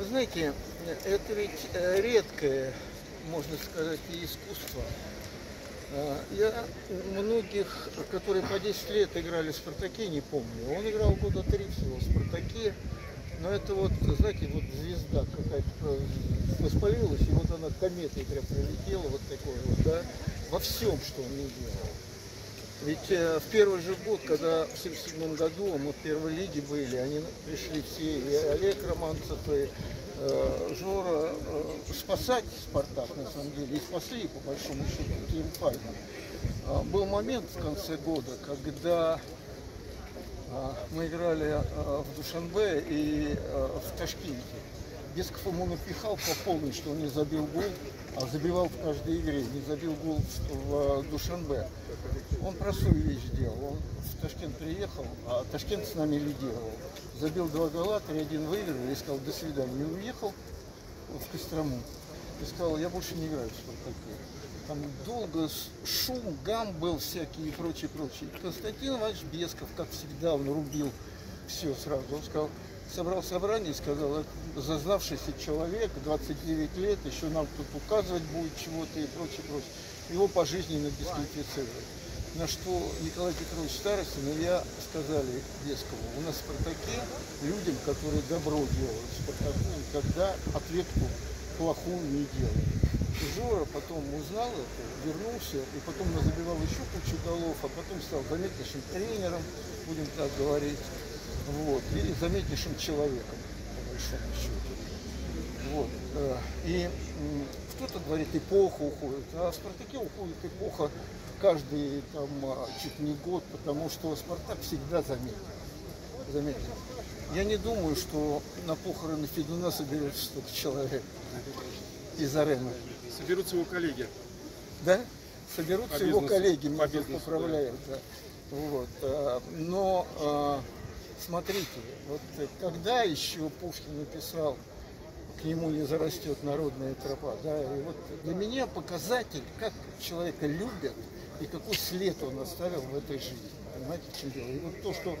Вы знаете, это ведь э, редкое, можно сказать, и искусство. А, Я многих, которые по 10 лет играли в «Спартаке», не помню. Он играл года три всего в «Спартаке». Но это вот, знаете, вот звезда какая-то воспалилась, и вот она кометой прям пролетела, вот такое вот, да, во всем, что он не делал. Ведь э, в первый же год, когда в 1977 году мы в первой лиге были, они пришли все, и Олег Романцев, и Жора, э, спасать Спартак, на самом деле, и спасли, по большому счету, триумфально. А, был момент в конце года, когда а, мы играли а, в Душанбе и в Ташкенте. Бесков ему напихал по полной, что он не забил гол, а забивал в каждой игре. Не забил гол в, в Душанбе. Он простую вещь сделал. Он в Ташкент приехал, а Ташкент с нами лидировал. Забил два гола, 3-1 выиграли и сказал, до свидания. И уехал в Кострому. И сказал, я больше не играю в Спартаке. Там долго шум, гам был всякий и прочее, прочее. Константин Иванович Бесков, как всегда, он рубил все сразу. Он сказал, собрал собрание и сказал, «Это зазнавшийся человек, 29 лет, еще нам тут указывать будет чего-то и прочее, прочее. Его пожизненно дисквалифицировали. На что Николай Петрович Старостин и я сказали Бескову, у нас в «Спартаке» людям, которые добро делают «Спартаку», никогда ответку плохую не делают. И Жора потом узнал это, вернулся, и потом забивал еще кучу голов, а потом стал заметнейшим тренером, будем так говорить, вот, и заметнейшим человеком, по большому счету. Вот. э, И кто-то говорит, эпоха уходит, а в «Спартаке» уходит эпоха каждый там а, чуть не год, потому что «Спартак» всегда заметен. Заметьте. Я не думаю, что на похороны Федуна соберется столько человек из арены. Соберутся его коллеги. Да? Соберутся По его бизнесу. коллеги, По меня бизнесу, поправляют. Да. Вот. а, Но а, смотрите, вот когда еще Пушкин написал к нему не зарастет народная тропа. Да? И вот для меня показатель, как человека любят и какой след он оставил в этой жизни. Понимаете, в чем дело? И вот то, что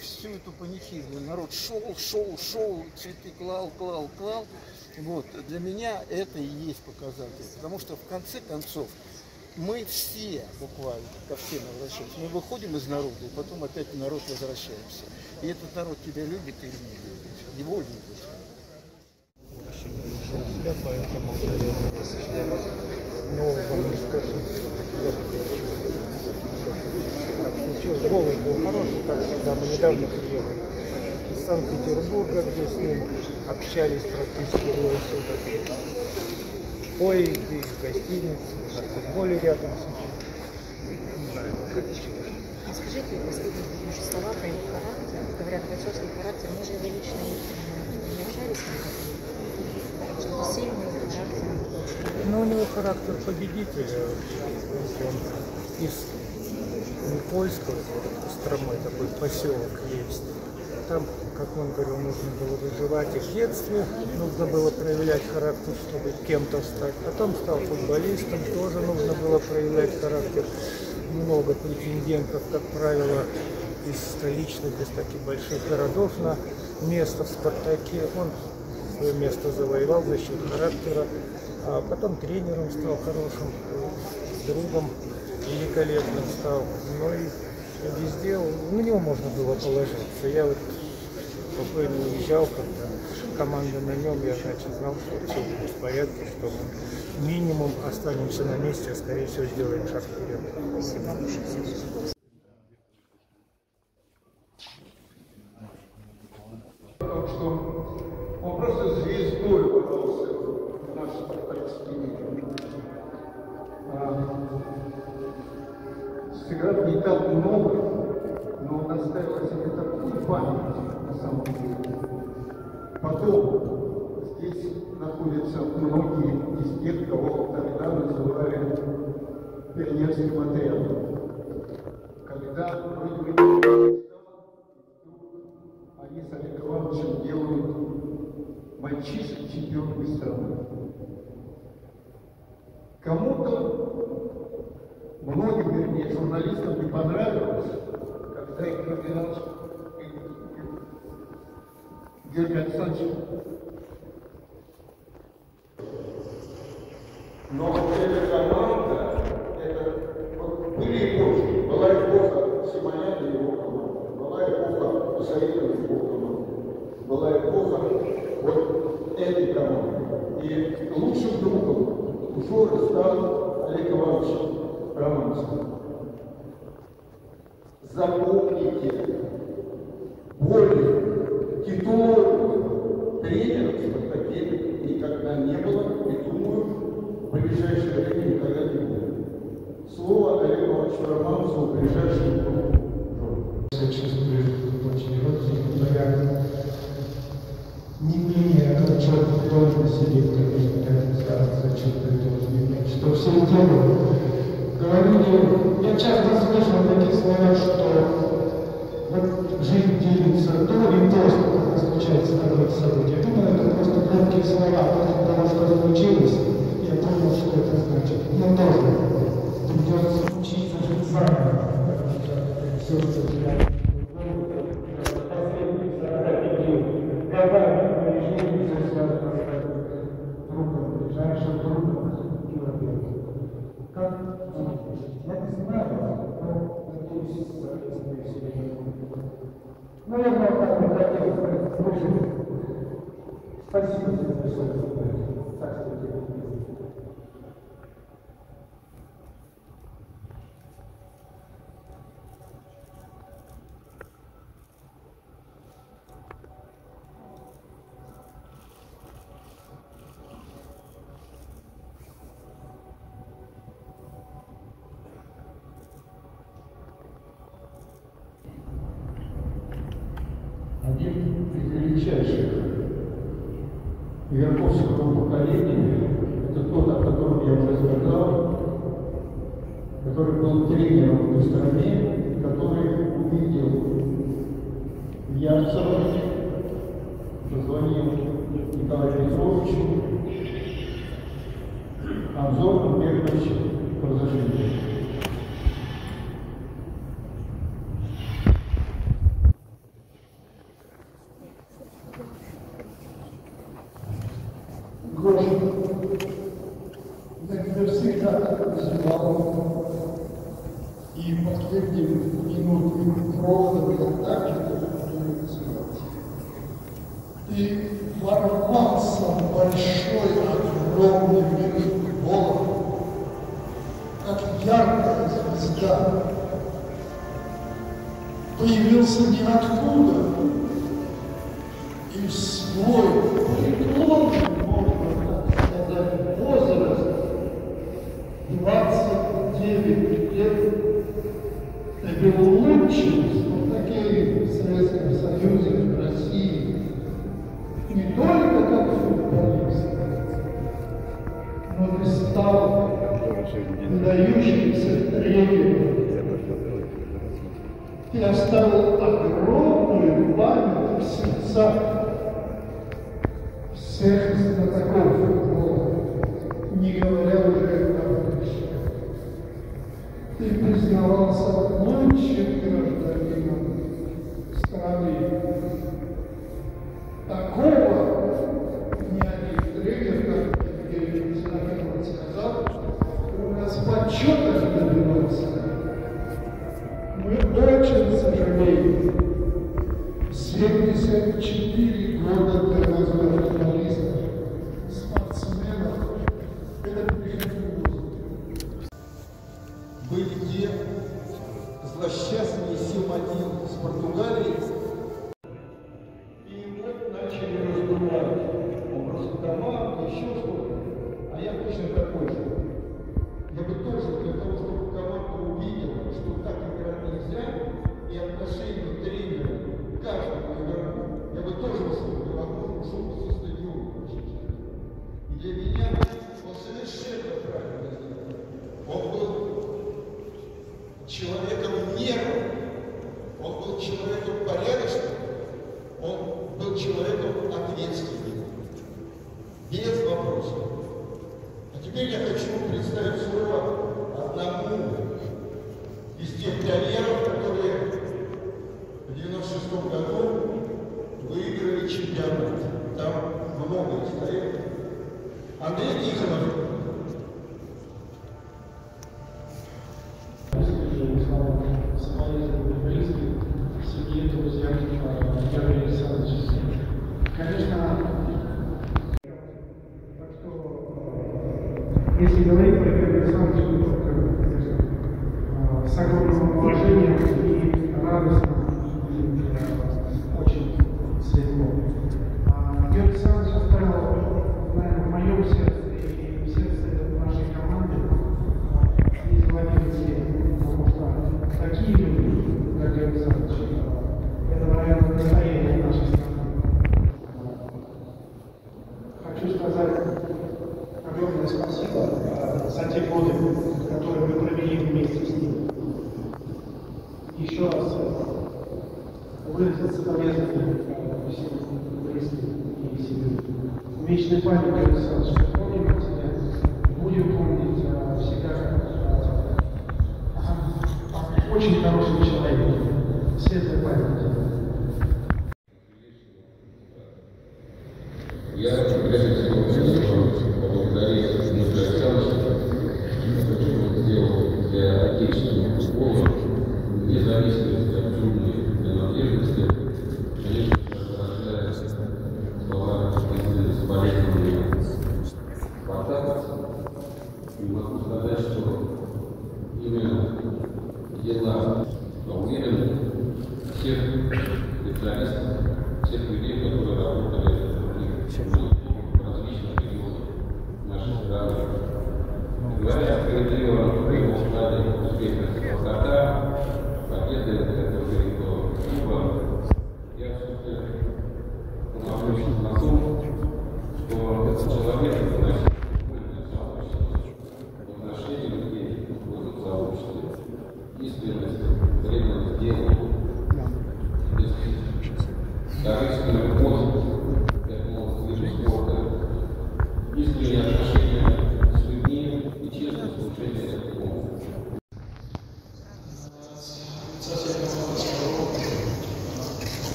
всю эту панихиду народ шел, шел, шел, цветы клал, клал, клал. Вот, для меня это и есть показатель. Потому что в конце концов мы все буквально ко всем возвращаемся. Мы выходим из народа, и потом опять в народ возвращаемся. И этот народ тебя любит или не любит. Его любит. поэтому, нового не скажу. Так случилось. Был хороший, как всегда. Мы недавно приехали из Санкт-Петербурга, где с ним общались практически двое суток. В поезде, в гостинице, на футболе рядом с ним. Скажите последние ваши слова про его характер. Говорят, бойцовский характер. Мы же его лично не общались. Что сильный характер. Но у него характер победителя. Он из Никольского, Костромы, такой поселок есть. Там, как он говорил, нужно было выживать и в детстве, нужно было проявлять характер, чтобы кем-то стать. Потом стал футболистом, тоже нужно было проявлять характер. Много претендентов, как правило, из столичных, из таких больших городов на место в «Спартаке». Он свое место завоевал за счет характера, а потом тренером стал хорошим, другом великолепным стал. Ну и везде на него можно было положиться. Я вот спокойно уезжал, когда команда на нем, я значит знал, что все будет в порядке, что мы минимум останемся на месте, а скорее всего сделаем шаг вперед. Спасибо большое. что он просто звездой попался в наш а, спартакский не так много, но он оставил себе такую память на самом деле. Потом здесь находятся многие из тех, кого тогда называли пионерским отрядом. Когда вроде бы они с Олегом Ивановичем делают мальчишек чемпионами страны. Кому-то, многим, вернее, журналистам не понравилось, когда их Георгий Георгий Александрович но эта команда, это вот были эпохи, была эпоха Симоняна и его команды, была эпоха Усаина и его команды, была эпоха вот этой команды. И лучшим другом у Жоры стал Олег Иванович Романцев. Запомните, более титулованных тренеров в «Спартаке» никогда не было, и думаю, в ближайшее время никогда не будет. Слово Олегу Ивановичу Другу. Я не менее огорченных тоже сидит, конечно, организация чувствует тоже, что все делают. Говорили, я часто слышал такие слова, что вот жизнь делится до и после, когда случается какое-то событие. Я думаю, это просто громкие слова после того, что случилось. Я понял, что это значит. Мне тоже придется учиться заново. Все это Последние 45 годами моей жизни все связано с другом, ближайшим другом человека. Как я не знаю, но надеюсь, соответственно, себе Наверное, так бы хотел слушать. Спасибо тебе большое. Царствие тебе. Один из величайших верховского поколения, это тот, о котором я уже сказал, который был тренером в стране, который увидел в Ярцево, позвонил Николаю Петровичу, Анзор Германович Разожитель. Я тебя всегда называл. И последние минуты провода я так же буду называть. Ты ворвался большой, огромный мир как яркая звезда. Появился ниоткуда, ты был лучшим спартакеем в Советском Союзе, в России, не только как футболист, но ты стал выдающимся тренером. Ты оставил огромную память в сердцах всех знатоков футбола, не говоря уже о будущем. Ты признавался лучшим гражданином страны. Такого ни один тренер, как Евгений Константинович сказал, у не добивался. Мы очень сожалеем. 74 Security огромное спасибо э, за те годы, которые мы провели вместе с ним. Еще раз э, выразить соболезнования э, всем близким и семье. Вечной памяти Александровичу.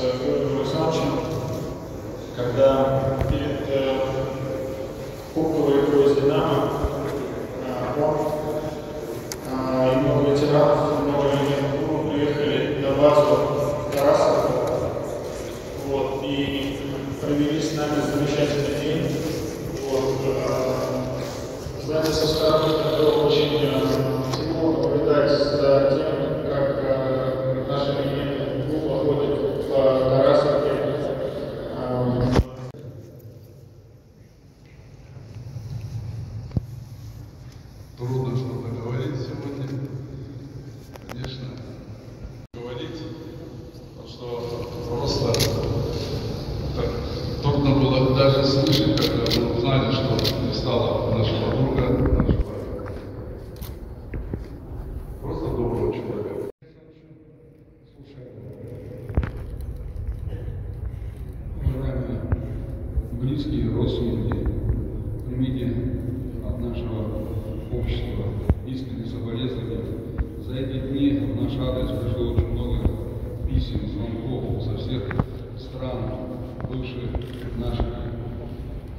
Георгием Александровичем, когда перед э, кубковой игрой с «Динамо» Трудно что-то говорить сегодня. Конечно, говорить, потому что просто так, трудно было даже слышать, как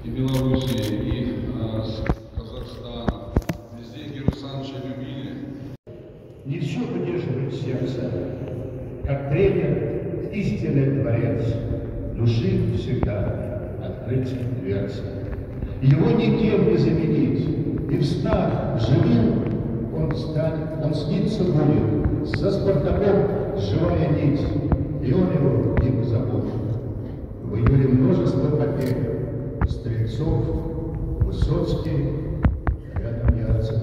и Белоруссии, и а, Казахстана. Везде Георгия Александровича любили. Не все поддерживает сердце, как тренер, истинный творец, души всегда открыть дверцы. Его никем не заменить, и в встав живым, он станет, он снится будет, со Спартаком живая нить, и он его не позабудет. В июле множество потерь, Стрельцов, Высоцкий, рядом Ярцев.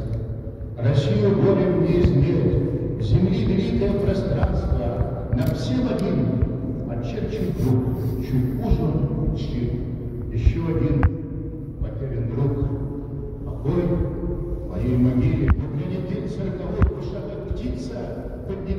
Россию горем не измерит, земли великое пространство, на все один очерчен друг, чуть узел, чуть еще один потерян друг. Покой моей могиле, но глядит день сороковой, в птица поднимается.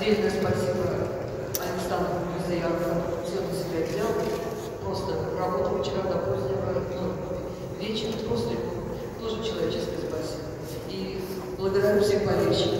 Отдельное спасибо Александру Музеяну, все на себя взял. Просто работал вчера до позднего, но вечер после тоже человеческое спасибо. И благодарю всех болельщиков.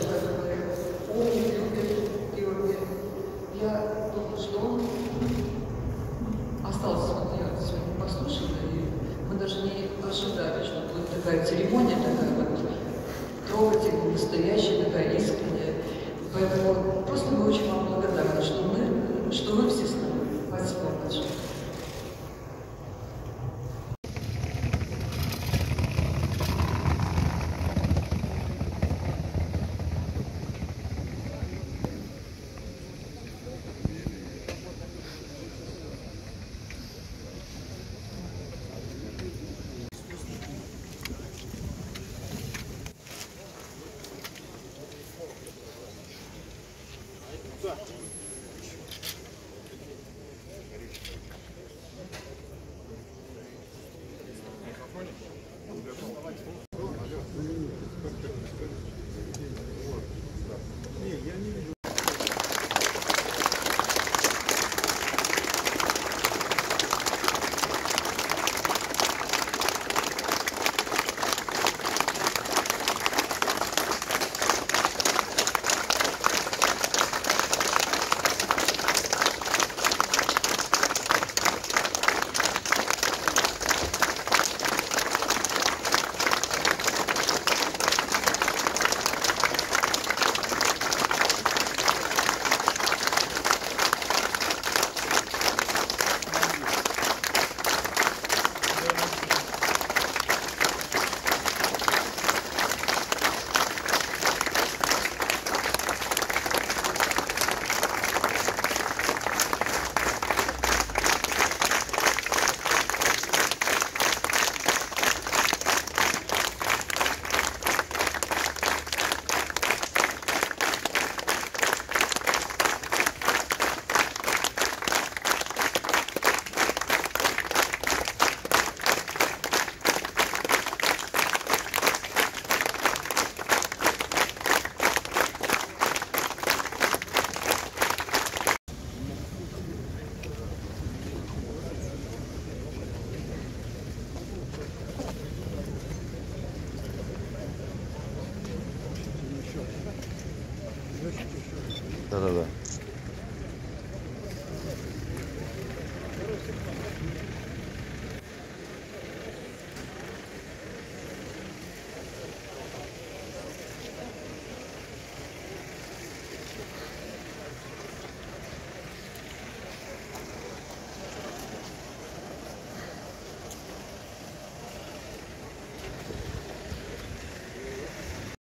Hasta.